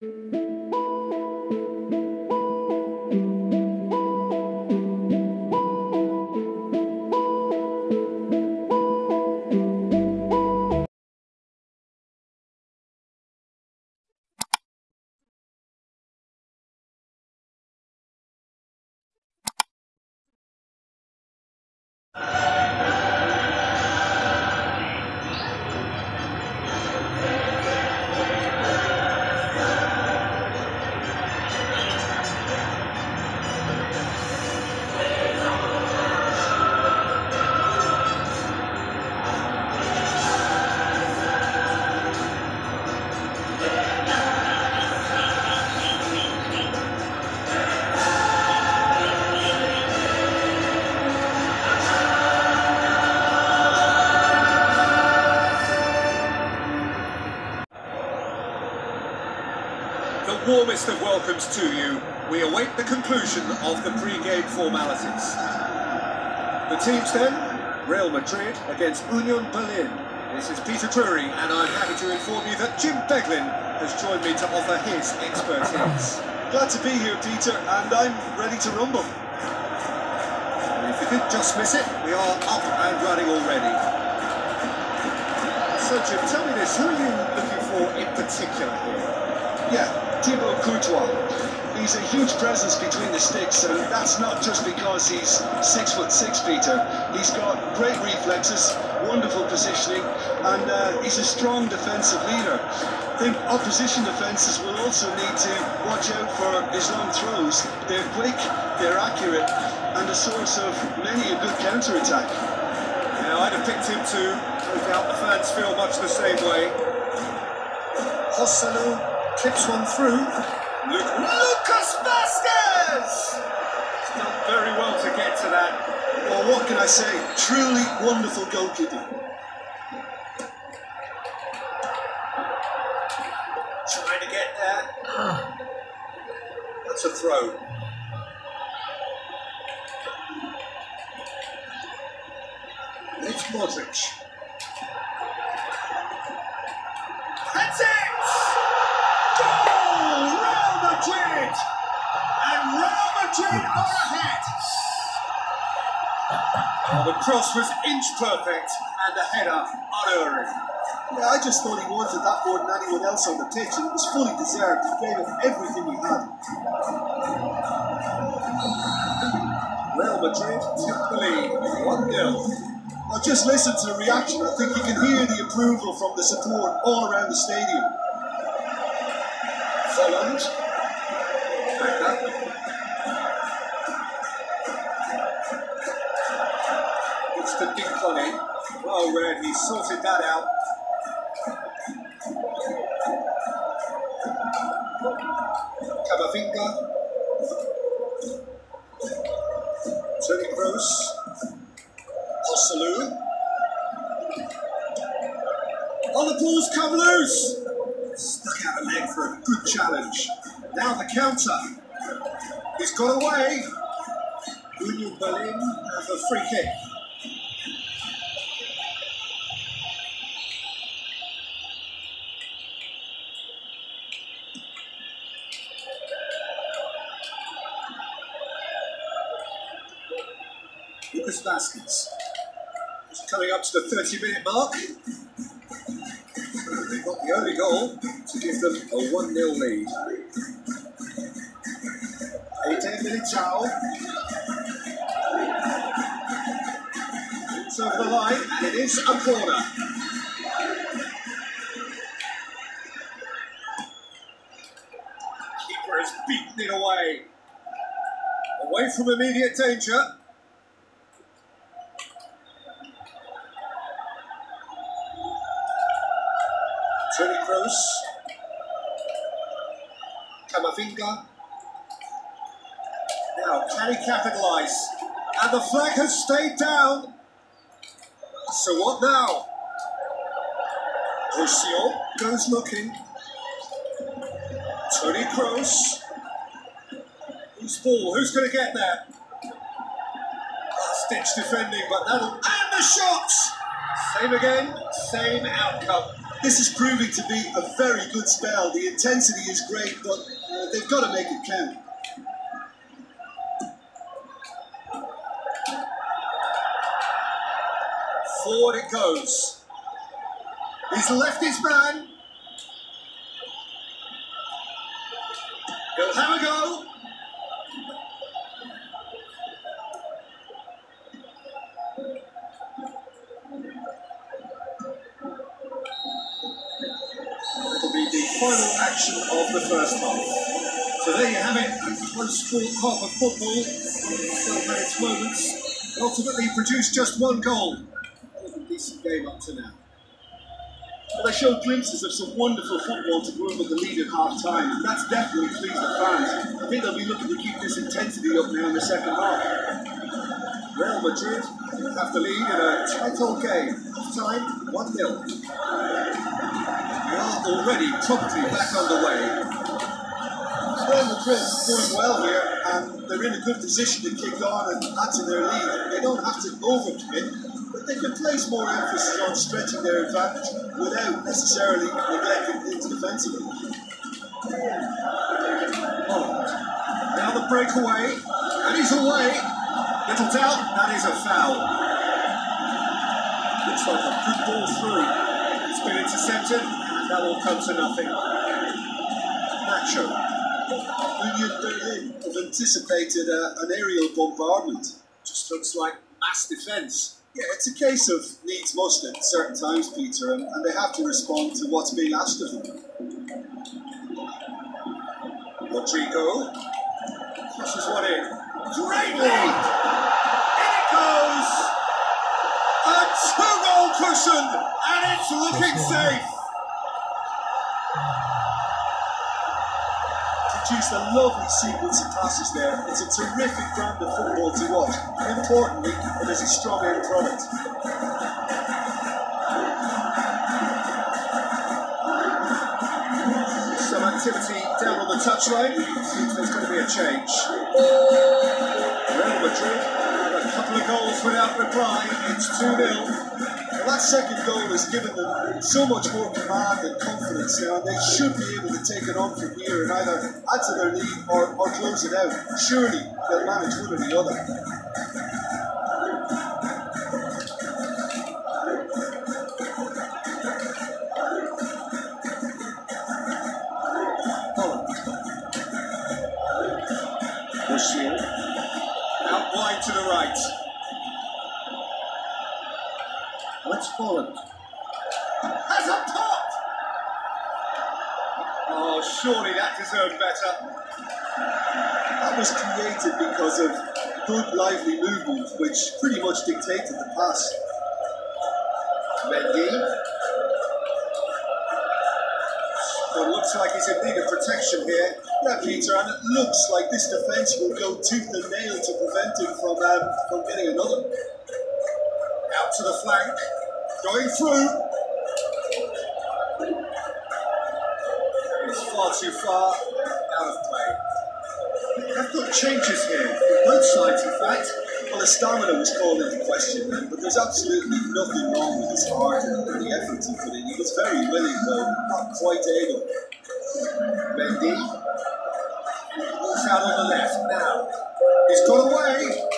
The warmest of welcomes to you. We await the conclusion of the pre-game formalities. The teams then, Real Madrid against Union Berlin. This is Peter Drury, and I'm happy to inform you that Jim Beglin has joined me to offer his expertise. Glad to be here, Peter, and I'm ready to rumble. And if you did just miss it, we are up and running already. So Jim, tell me this, who are you looking for in particular here? Yeah, Thibaut Courtois. He's a huge presence between the sticks, and that's not just because he's six foot six, Peter. He's got great reflexes, wonderful positioning, and uh, he's a strong defensive leader. I think opposition defences will also need to watch out for his long throws. They're quick, they're accurate, and a source of many a good counter attack. Now, I'd have picked him too. No doubt the fans feel much the same way. Joselu clips one through. Lucas Vázquez! He's done very well to get to that. Well, what can I say? Truly wonderful goalkeeping. Trying to get there. That's a throw. It's Modric. Are ahead! Well, the cross was inch perfect and the header unerring. Yeah, I just thought he wanted that more than anyone else on the pitch, and it was fully deserved. He gave it everything he had. Real Madrid took the lead 1 0. Well, just listen to the reaction. I think you can hear the approval from the support all around the stadium. Holland. Back up. It's to Dinconi. Well read, he sorted that out. Camavinga. Tony Kroos. Joselu. On the balls come loose. Stuck out a leg for a good challenge. Now the counter. He's got away. Union Berlin have a free kick. Lucas Vázquez. Coming up to the 30 minute mark. They got the only goal to give them a 1 0 lead. 18 minutes out. It's over the line, and it is a corner. Keeper has beaten it away. Away from immediate danger. Tony Kroos. Camavinga. Now, can he capitalise? And the flag has stayed down. So what now? Roussillon goes looking. Tony Kroos. Who's ball? Who's going to get there? Last ditch defending, but that'll. And the shots! Same again, same outcome. This is proving to be a very good spell. The intensity is great, but uh, they've got to make it count. Forward it goes. He's left his man. He'll have a go. It'll be the final action of the first half. So there you have it, a close sport half of football. Still had its moments. Ultimately produced just one goal. A decent game up to now. But they showed glimpses of some wonderful football to go with the lead at half time. That's definitely pleased the fans. I think they'll be looking to keep this intensity up now in the second half. Real Madrid have the lead in a title game. Time 1 0. We are already promptly back on the way. underway. Real Madrid doing well here, and they're in a good position to kick on and add to their lead. They don't have to overcommit, but they can place more emphasis on stretching their advantage without necessarily neglecting things defensively. Oh, now the breakaway, and he's away. Little doubt, that is a foul. Looks like a good ball through. It's been intercepted, that will come to nothing. Nacho. Union Berlin have anticipated uh, an aerial bombardment. Just looks like mass defence. Yeah, it's a case of needs must at certain times, Peter, and, and they have to respond to what's being asked of them. Rodrygo. Crosses one in. Great lead! In it goes! A two-goal cushion! And it's looking safe! Produced a lovely sequence of passes there. It's a terrific brand of football to watch. Importantly, it is a strong end product. Some activity down on the touchline. Seems there's going to be a change. Real Madrid, a couple of goals without reply. It's 2 0. Well, that second goal has given them so much more command and confidence now, and they should be able to take it on from here and either add to their lead or, or close it out. Surely they'll manage one or the other. Holland. Bushill. Out wide to the right. What's Holland? Has a pop! Oh, surely that deserved better. That was created because of good, lively movement, which pretty much dictated the pass. Mendy. Well, looks like he's in need of protection here. Yeah, Peter, and it looks like this defence will go tooth and nail to prevent him from um, from getting another. Out to the flank. Going through. It's far too far. Out of play. They've got changes here, both sides, in fact. Well, the stamina was called into question then, but there's absolutely nothing wrong with his heart and the effort he put in. He was very willing, though not quite able. Mendy. Looks out on the left now. He's got away.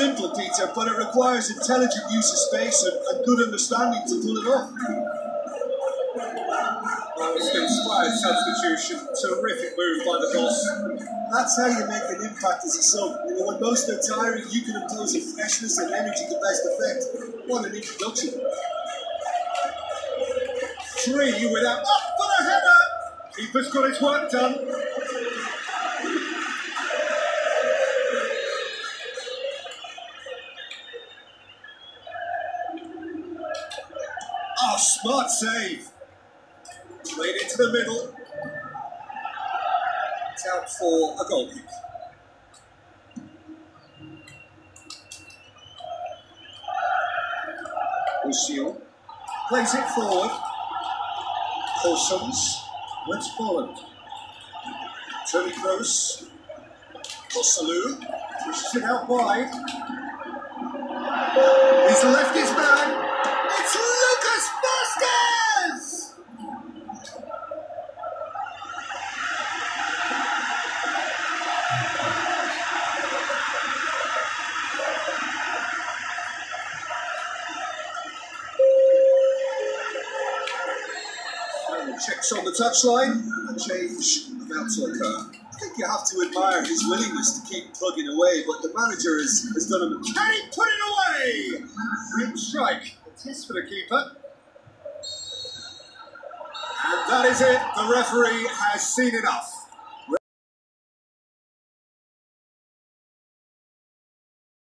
Yeah, it looks simple, Peter, but it requires intelligent use of space and, and good understanding to pull it off. Well, it's an inspired substitution. Terrific move by the boss. That's how you make an impact as a sub. You know, when most are tiring, you can impose a freshness and energy to best effect. What an introduction. Three without. Up for the header! Keeper's got his work done. Smart save. Played into the middle. It's out for a goal kick. Lucille. plays it forward. Parsons, West Holland. Tony Kroos. Joselu pushes it out wide. He's left his man. Touchline. A change about to occur. I think you have to admire his willingness to keep plugging away, but the manager has, has done a mechanic put it away! Great strike. It is for the keeper. And that is it. The referee has seen enough.